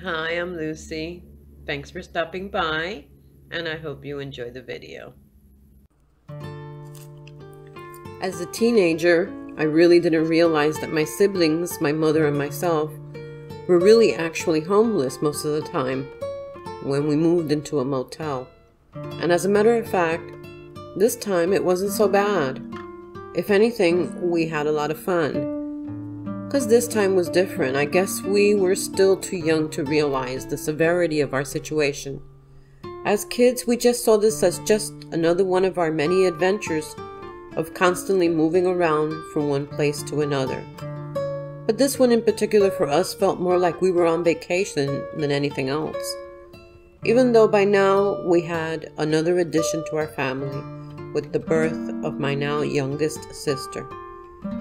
Hi, I'm Lucy. Thanks for stopping by, and I hope you enjoy the video. As a teenager, I really didn't realize that my siblings, my mother and myself, were really actually homeless most of the time when we moved into a motel. And as a matter of fact, this time it wasn't so bad. If anything, we had a lot of fun. Because this time was different. I guess we were still too young to realize the severity of our situation. As kids, we just saw this as just another one of our many adventures of constantly moving around from one place to another. But this one in particular for us felt more like we were on vacation than anything else. Even though by now we had another addition to our family with the birth of my now youngest sister.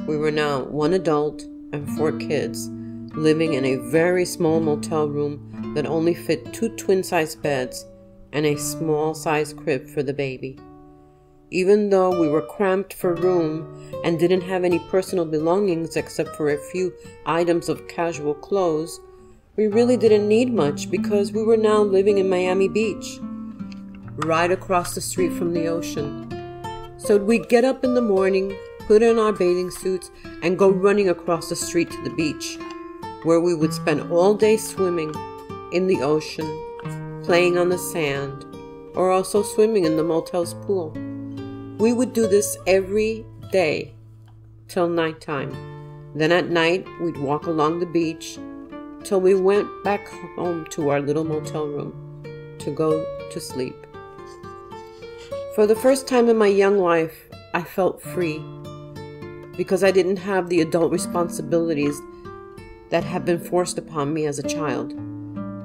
We were now one adult and four kids living in a very small motel room that only fit two twin sized beds and a small sized crib for the baby. Even though we were cramped for room and didn't have any personal belongings except for a few items of casual clothes, we really didn't need much because we were now living in Miami Beach, right across the street from the ocean. So we'd get up in the morning, put on our bathing suits, and go running across the street to the beach, where we would spend all day swimming in the ocean, playing on the sand, or also swimming in the motel's pool. We would do this every day till nighttime. Then at night, we'd walk along the beach till we went back home to our little motel room to go to sleep. For the first time in my young life, I felt free because I didn't have the adult responsibilities that had been forced upon me as a child.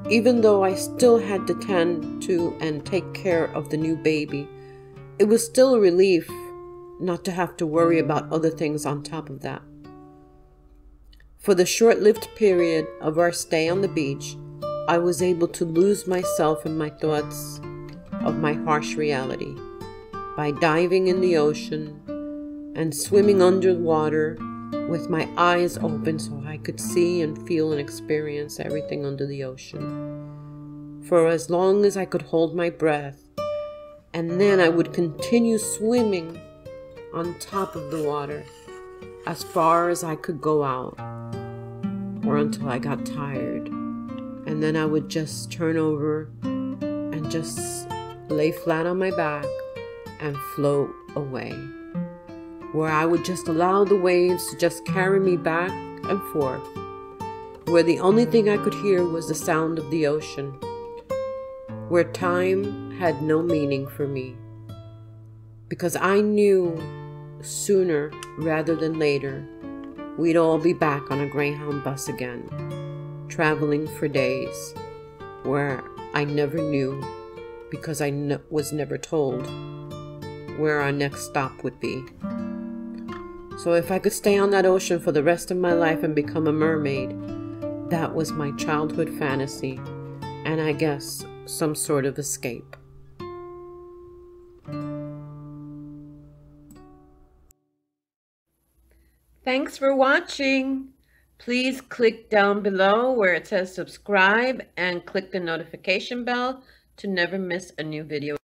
Even though I still had to tend to and take care of the new baby, it was still a relief not to have to worry about other things on top of that. For the short lived period of our stay on the beach, I was able to lose myself in my thoughts of my harsh reality by diving in the ocean and swimming underwater with my eyes open so I could see and feel and experience everything under the ocean. For as long as I could hold my breath, and then I would continue swimming on top of the water as far as I could go out, or until I got tired. And then I would just turn over and just lay flat on my back and float away where I would just allow the waves to just carry me back and forth, where the only thing I could hear was the sound of the ocean, where time had no meaning for me, because I knew sooner rather than later we'd all be back on a Greyhound bus again, traveling for days, where I never knew because I was never told where our next stop would be. So if I could stay on that ocean for the rest of my life and become a mermaid, that was my childhood fantasy, and I guess some sort of escape. Thanks for watching. Please click down below where it says subscribe and click the notification bell to never miss a new video.